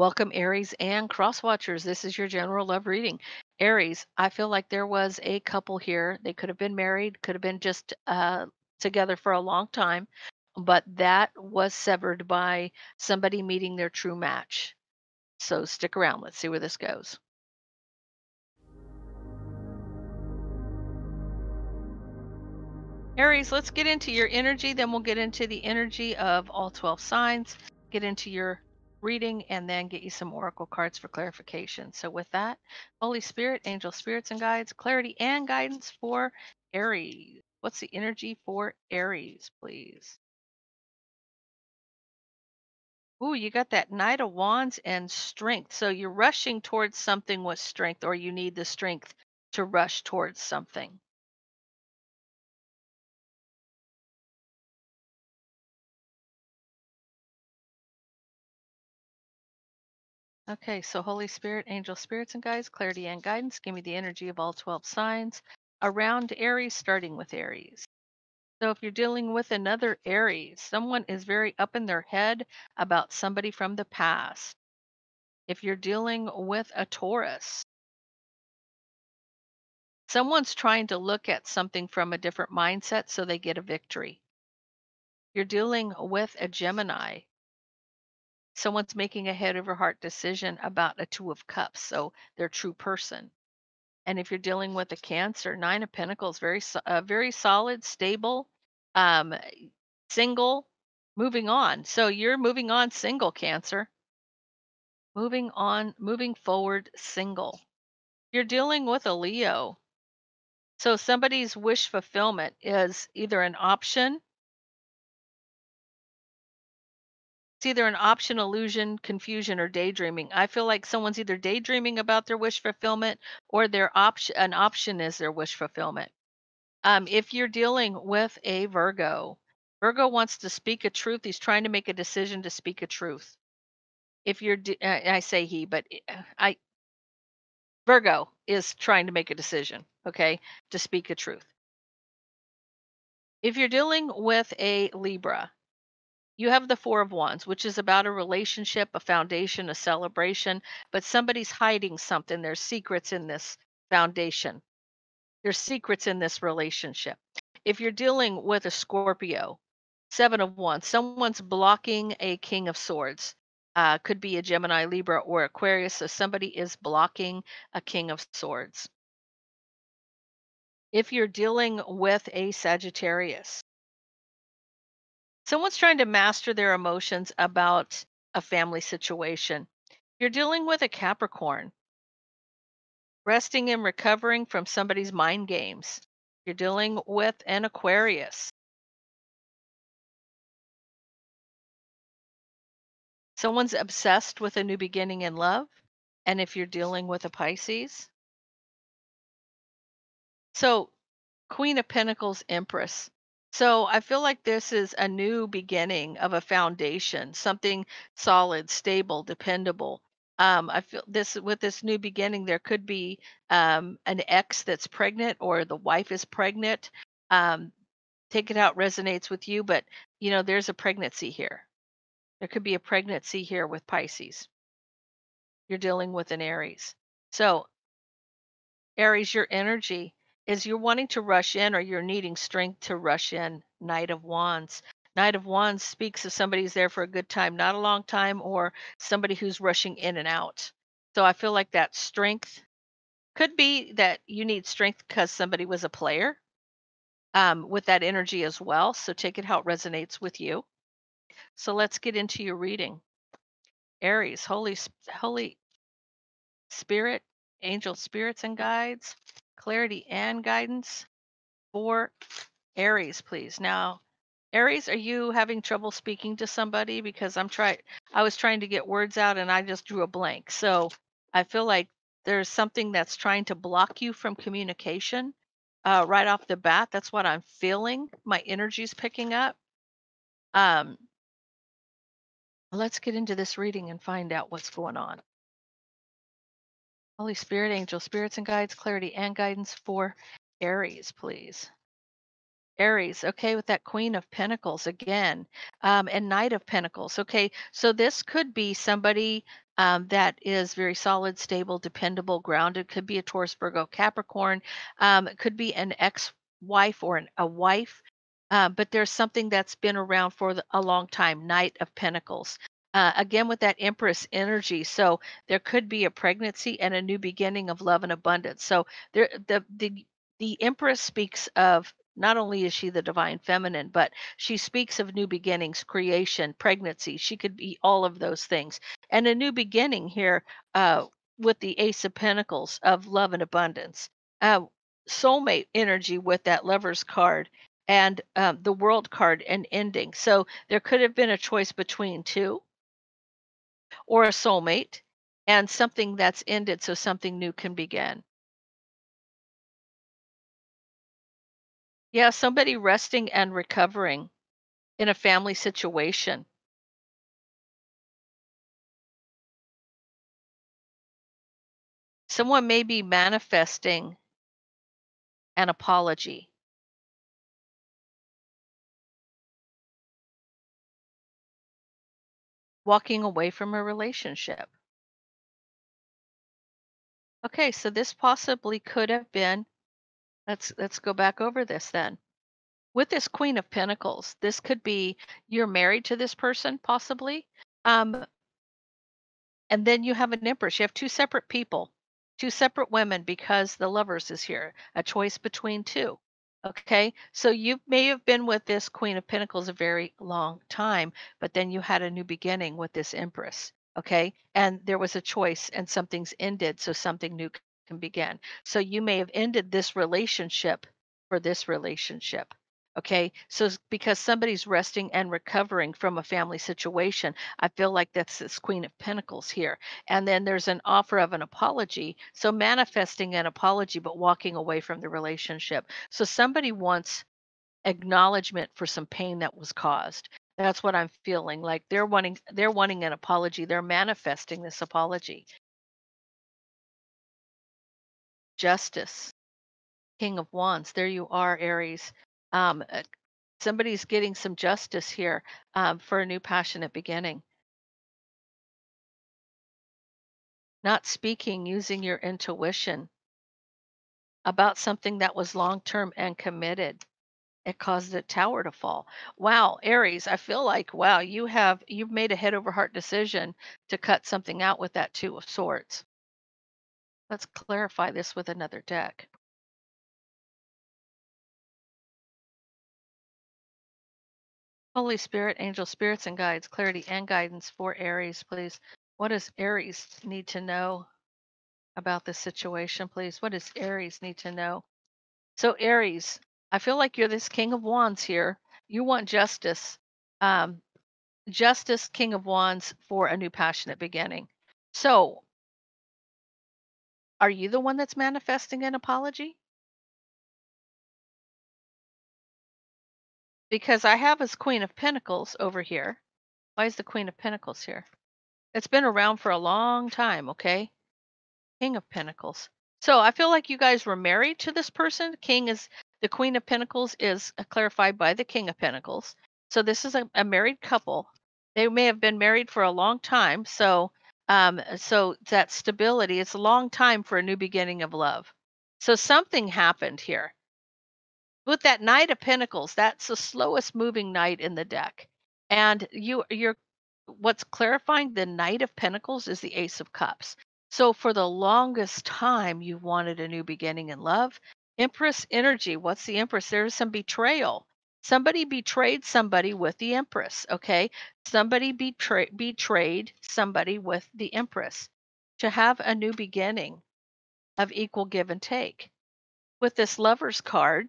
Welcome, Aries and cross watchers. This is your general love reading. Aries, I feel like there was a couple here. They could have been married, could have been just uh, together for a long time, but that was severed by somebody meeting their true match. So stick around. Let's see where this goes. Aries, let's get into your energy, then we'll get into the energy of all 12 signs, get into your reading, and then get you some oracle cards for clarification. So, with that, Holy Spirit, angel spirits and guides, clarity and guidance for Aries. What's the energy for Aries, please? Ooh, you got that Knight of Wands and strength. So you're rushing towards something with strength, or you need the strength to rush towards something. Okay, so Holy Spirit, angel spirits and guides, clarity and guidance, give me the energy of all 12 signs around Aries, starting with Aries. So if you're dealing with another Aries, someone is very up in their head about somebody from the past. If you're dealing with a Taurus, someone's trying to look at something from a different mindset so they get a victory. You're dealing with a Gemini, someone's making a head over heart decision about a two of cups so their true person. And if you're dealing with a cancer nine of pentacles very uh, very solid stable um single moving on. So you're moving on single cancer. Moving on moving forward single. You're dealing with a leo. So somebody's wish fulfillment is either an option it's either an option, illusion, confusion, or daydreaming. I feel like someone's either daydreaming about their wish fulfillment or their option an option is their wish fulfillment. Um, if you're dealing with a Virgo, Virgo wants to speak a truth. He's trying to make a decision to speak a truth. If you're, de- uh, I say he, but uh, I, Virgo is trying to make a decision, okay, to speak a truth. If you're dealing with a Libra, you have the Four of Wands, which is about a relationship, a foundation, a celebration, but somebody's hiding something. There's secrets in this foundation, there's secrets in this relationship. If you're dealing with a Scorpio, Seven of Wands, someone's blocking a King of Swords. Uh, could be a Gemini, Libra, or Aquarius. So somebody is blocking a King of Swords. If you're dealing with a Sagittarius, Someone's trying to master their emotions about a family situation. You're dealing with a Capricorn, resting and recovering from somebody's mind games. You're dealing with an Aquarius. Someone's obsessed with a new beginning in love. And if you're dealing with a Pisces. So, Queen of Pentacles, Empress. So I feel like this is a new beginning of a foundation, something solid, stable, dependable. Um, I feel this with this new beginning, there could be um, an ex that's pregnant or the wife is pregnant. Um, take it out resonates with you, but you know there's a pregnancy here. There could be a pregnancy here with Pisces. You're dealing with an Aries. So Aries, your energy is you're wanting to rush in or you're needing strength to rush in. Knight of Wands. Knight of Wands speaks of somebody who's there for a good time, not a long time, or somebody who's rushing in and out. So I feel like that strength could be that you need strength because somebody was a player um, with that energy as well. So take it how it resonates with you. So let's get into your reading. Aries, Holy Holy Spirit, angel spirits and guides, clarity and guidance for Aries, please. Now, Aries, are you having trouble speaking to somebody? Because I'm trying, I was trying to get words out and I just drew a blank. So I feel like there's something that's trying to block you from communication uh, right off the bat. That's what I'm feeling. My energy's picking up. Um, let's get into this reading and find out what's going on. Holy Spirit, angel spirits and guides, clarity and guidance for Aries, please. Aries, okay, with that Queen of Pentacles again, um, and Knight of Pentacles. Okay, so this could be somebody um, that is very solid, stable, dependable, grounded. Could be a Taurus, Virgo, Capricorn. Um, it could be an ex-wife or an, a wife. Uh, but there's something that's been around for the, a long time. Knight of Pentacles. Uh, again, with that Empress energy, so there could be a pregnancy and a new beginning of love and abundance. So there, the the the Empress speaks of not only is she the divine feminine, but she speaks of new beginnings, creation, pregnancy. She could be all of those things. And a new beginning here uh, with the Ace of Pentacles of love and abundance. Uh, soulmate energy with that Lover's card and um, the World card and ending. So there could have been a choice between two or a soulmate and something that's ended so something new can begin. Yeah, somebody resting and recovering in a family situation. Someone may be manifesting an apology. Walking away from a relationship. Okay, so this possibly could have been Let's let's go back over this then. With this Queen of Pentacles, this could be you're married to this person possibly. Um, and then you have an Empress. You have two separate people, two separate women because the lovers is here. A choice between two. Okay, so you may have been with this Queen of Pentacles a very long time, but then you had a new beginning with this Empress. Okay, and there was a choice and something's ended, so something new can begin. So you may have ended this relationship for this relationship. Okay. So because somebody's resting and recovering from a family situation, I feel like that's this Queen of Pentacles here. And then there's an offer of an apology. So manifesting an apology, but walking away from the relationship. So somebody wants acknowledgement for some pain that was caused. That's what I'm feeling like they're wanting they're wanting an apology. They're manifesting this apology. Justice, King of Wands. There you are, Aries. Um, uh, somebody's getting some justice here um, for a new passionate beginning. Not speaking, using your intuition about something that was long term and committed. It caused the tower to fall. Wow, Aries, I feel like wow, you have you've made a head over heart decision to cut something out with that two of swords. Let's clarify this with another deck. Holy Spirit, angel spirits and guides, clarity and guidance for Aries, please. What does Aries need to know about this situation, please? What does Aries need to know? So, Aries, I feel like you're this King of Wands here. You want justice. Um, justice, King of Wands for a new passionate beginning. So, are you the one that's manifesting an apology? Because I have as Queen of Pentacles over here. Why is the Queen of Pentacles here? It's been around for a long time, okay? King of Pentacles. So I feel like you guys were married to this person. King is the Queen of Pentacles is uh, clarified by the King of Pentacles. So this is a, a married couple. They may have been married for a long time. So um, so that stability, it's a long time for a new beginning of love. So something happened here. With that Knight of Pentacles, that's the slowest moving knight in the deck. And you you're what's clarifying the Knight of Pentacles is the Ace of Cups. So for the longest time you wanted a new beginning in love. Empress energy, what's the Empress? There's some betrayal. Somebody betrayed somebody with the Empress, okay? Somebody betray- betrayed somebody with the Empress to have a new beginning of equal give and take. With this Lover's card,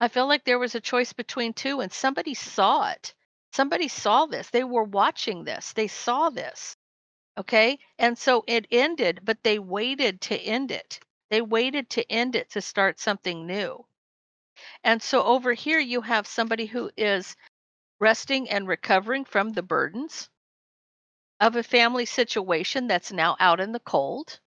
I feel like there was a choice between two, and somebody saw it. Somebody saw this. They were watching this. They saw this. Okay. And so it ended, but they waited to end it. They waited to end it to start something new. And so over here, you have somebody who is resting and recovering from the burdens of a family situation that's now out in the cold.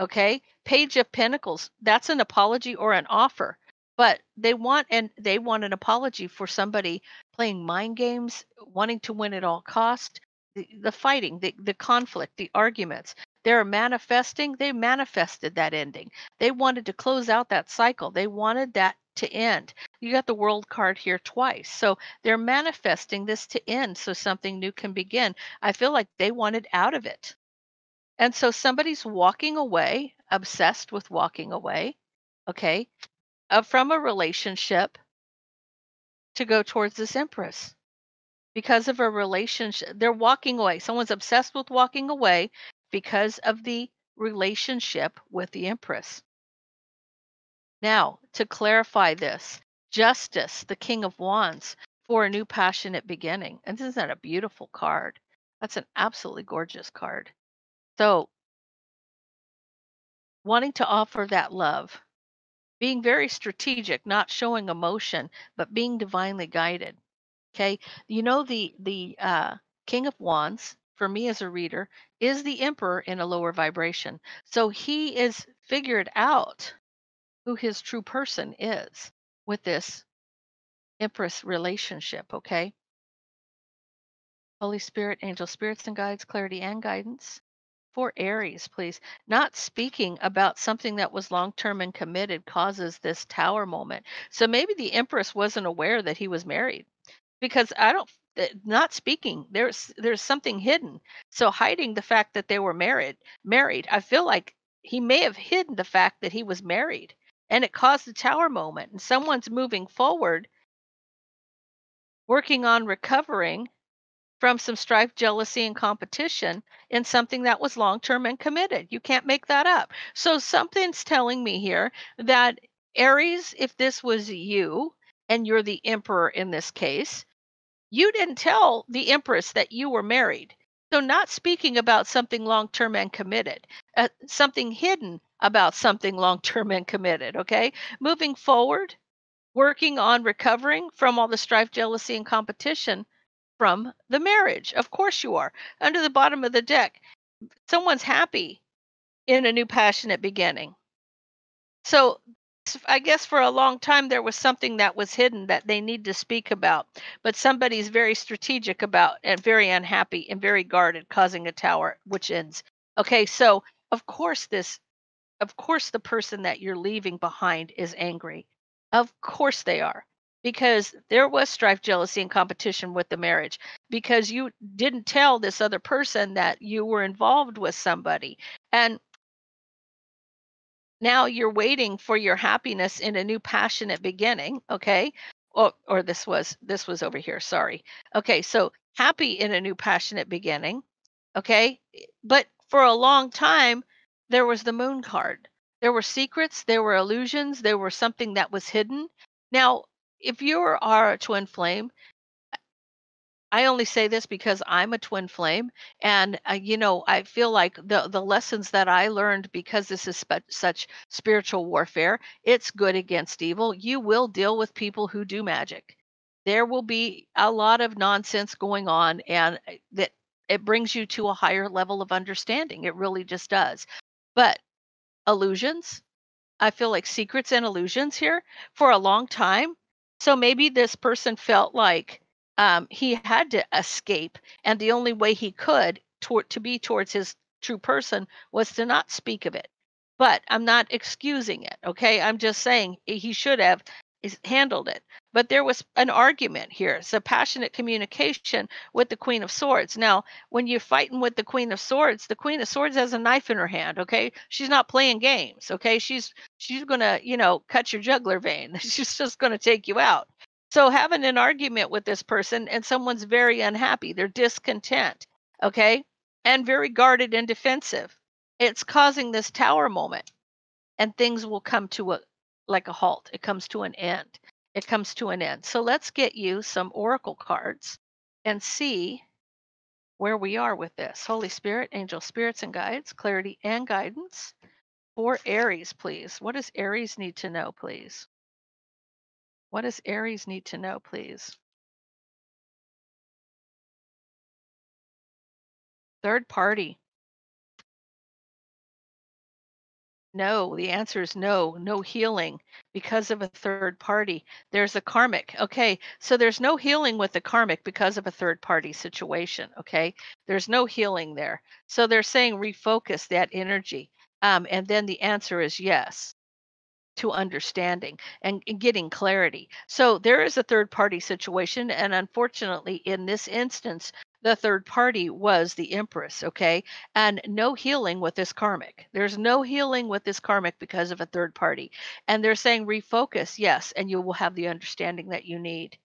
Okay. Page of Pentacles, that's an apology or an offer. But they want and they want an apology for somebody playing mind games, wanting to win at all cost. the, the fighting, the, the conflict, the arguments. They're manifesting, they manifested that ending. They wanted to close out that cycle. They wanted that to end. You got the world card here twice. So they're manifesting this to end so something new can begin. I feel like they wanted out of it. And so somebody's walking away, obsessed with walking away, okay, uh, from a relationship to go towards this empress because of a relationship. They're walking away. Someone's obsessed with walking away because of the relationship with the empress. Now, to clarify this, justice, the king of wands, for a new passionate beginning. And isn't that a beautiful card? That's an absolutely gorgeous card. So, wanting to offer that love, being very strategic, not showing emotion, but being divinely guided. Okay, you know the the uh, King of Wands for me as a reader is the Emperor in a lower vibration, so he is figured out who his true person is with this Empress relationship. Okay, Holy Spirit, angel spirits and guides, clarity and guidance for Aries, please. Not speaking about something that was long term and committed causes this tower moment. So maybe the Empress wasn't aware that he was married because I don't eh, not speaking there's there's something hidden so hiding the fact that they were married married i feel like he may have hidden the fact that he was married and it caused the tower moment and someone's moving forward working on recovering from some strife jealousy and competition in something that was long term and committed you can't make that up so something's telling me here that aries if this was you and you're the emperor in this case you didn't tell the empress that you were married. So, not speaking about something long term and committed, uh, something hidden about something long term and committed. Okay. Moving forward, working on recovering from all the strife, jealousy, and competition from the marriage. Of course, you are. Under the bottom of the deck, someone's happy in a new passionate beginning. So I guess for a long time there was something that was hidden that they need to speak about, but somebody's very strategic about and very unhappy and very guarded, causing a tower which ends. Okay, so of course this, of course the person that you're leaving behind is angry. Of course they are. Because there was strife, jealousy, and competition with the marriage. Because you didn't tell this other person that you were involved with somebody. And now you're waiting for your happiness in a new passionate beginning okay or or this was this was over here sorry okay so happy in a new passionate beginning okay but for a long time there was the moon card there were secrets there were illusions there were something that was hidden now if you are a twin flame I only say this because I'm a twin flame, and uh, you know I feel like the the lessons that I learned because this is spe- such spiritual warfare. It's good against evil. You will deal with people who do magic. There will be a lot of nonsense going on, and uh, that it brings you to a higher level of understanding. It really just does. But illusions, I feel like secrets and illusions here for a long time. So maybe this person felt like um, he had to escape, and the only way he could to be towards his true person was to not speak of it. But I'm not excusing it. Okay, I'm just saying he should have handled it. But there was an argument here. It's a passionate communication with the Queen of Swords. Now, when you're fighting with the Queen of Swords, the Queen of Swords has a knife in her hand. Okay, she's not playing games. Okay, she's she's gonna you know cut your jugular vein. She's just gonna take you out. So having an argument with this person and someone's very unhappy, they're discontent, okay? And very guarded and defensive. It's causing this tower moment and things will come to a like a halt. It comes to an end. It comes to an end. So let's get you some oracle cards and see where we are with this. Holy Spirit, angel spirits and guides, clarity and guidance for Aries, please. What does Aries need to know, please? What does Aries need to know, please? Third party. No, the answer is no, no healing because of a third party. There's a karmic. Okay. So there's no healing with the karmic because of a third party situation. Okay. There's no healing there. So they're saying refocus that energy. Um, and then the answer is yes to understanding and, and getting clarity. So there is a third party situation. And unfortunately, in this instance, the third party was the Empress. Okay. And no healing with this karmic. There's no healing with this karmic because of a third party. And they're saying refocus, yes, and you will have the understanding that you need.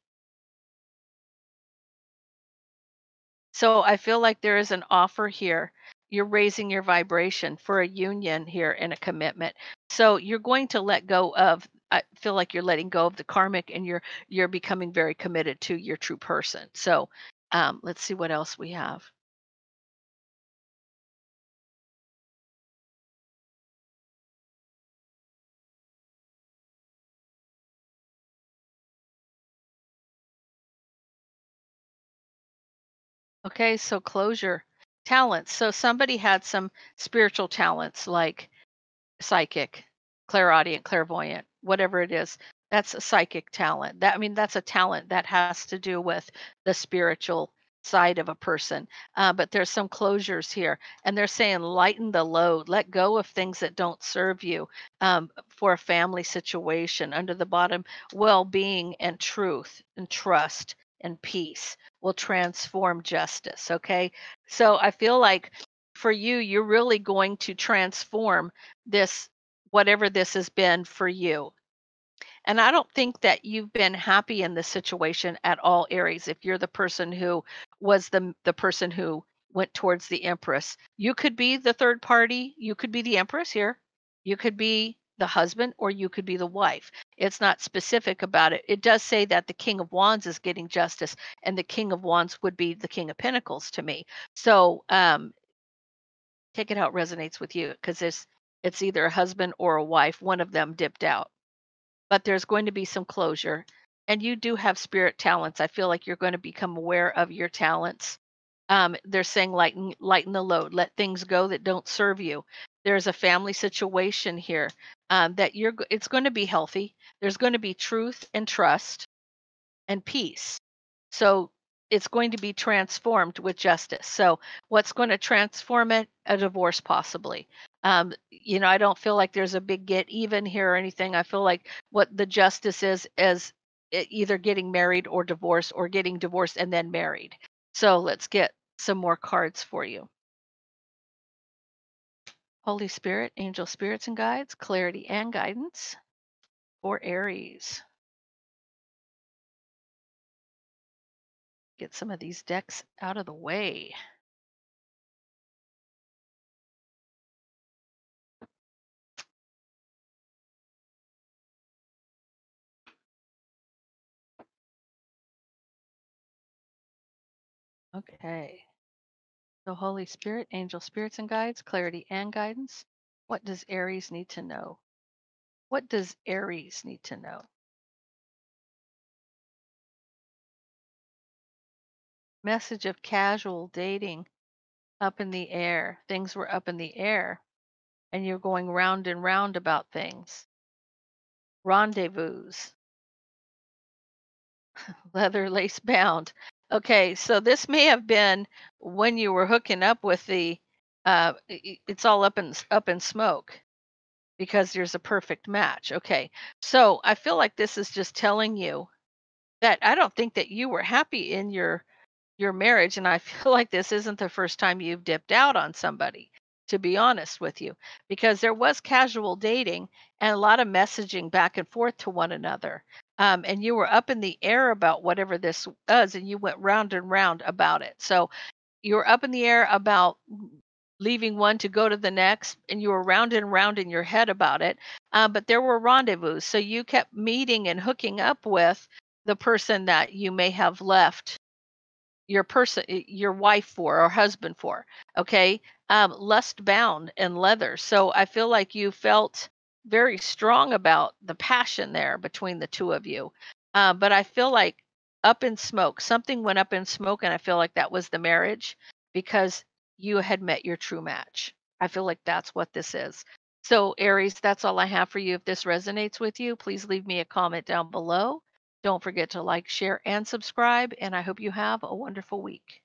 So I feel like there is an offer here. You're raising your vibration for a union here and a commitment. So you're going to let go of I feel like you're letting go of the karmic and you're you're becoming very committed to your true person. So um, let's see what else we have. Okay, so closure, talents. So somebody had some spiritual talents like psychic, clairaudient, clairvoyant, whatever it is. That's a psychic talent. That I mean, that's a talent that has to do with the spiritual side of a person. Uh, but there's some closures here, and they're saying lighten the load, let go of things that don't serve you um, for a family situation. Under the bottom, well-being and truth and trust and peace will transform justice. Okay, so I feel like for you, you're really going to transform this, whatever this has been for you. And I don't think that you've been happy in this situation at all, Aries. If you're the person who was the the person who went towards the Empress, you could be the third party. You could be the Empress here. You could be the husband or you could be the wife. It's not specific about it. It does say that the King of Wands is getting justice, and the King of Wands would be the King of Pentacles to me. So um, take it how it resonates with you because it's it's either a husband or a wife. One of them dipped out but there's going to be some closure. And you do have spirit talents. I feel like you're going to become aware of your talents. Um, they're saying lighten lighten the load, let things go that don't serve you. There's a family situation here um, that you're. It's going to be healthy. There's going to be truth and trust and peace. So it's going to be transformed with justice. So what's going to transform it? A divorce, possibly. Um, you know, I don't feel like there's a big get even here or anything. I feel like what the justice is is either getting married or divorced or getting divorced and then married. So let's get some more cards for you. Holy Spirit, angel spirits and guides, clarity and guidance for Aries. Get some of these decks out of the way. Okay. So, Holy Spirit, angel spirits and guides, clarity and guidance. What does Aries need to know? What does Aries need to know? Message of casual dating up in the air. Things were up in the air, and you're going round and round about things. Rendezvous, leather lace bound. Okay, so this may have been when you were hooking up with the. Uh, it's all up in up in smoke because there's a perfect match. Okay, so I feel like this is just telling you that I don't think that you were happy in your your marriage and I feel like this isn't the first time you've dipped out on somebody to be honest with you because there was casual dating and a lot of messaging back and forth to one another um, and you were up in the air about whatever this was and you went round and round about it. So you were up in the air about leaving one to go to the next and you were round and round in your head about it uh, but there were rendezvous. So you kept meeting and hooking up with the person that you may have left your person your wife for or husband for okay? Um lust bound and leather. So i feel like you felt very strong about the passion there between the two of you. Uh, but i feel like up in smoke something went up in smoke and i feel like that was the marriage because you had met your true match. I feel like that's what this is. So, Aries, that's all I have for you. If this resonates with you, please leave me a comment down below. Don't forget to like, share, and subscribe. And I hope you have a wonderful week.